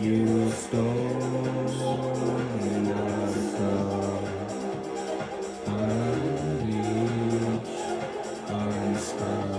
You stole my soul.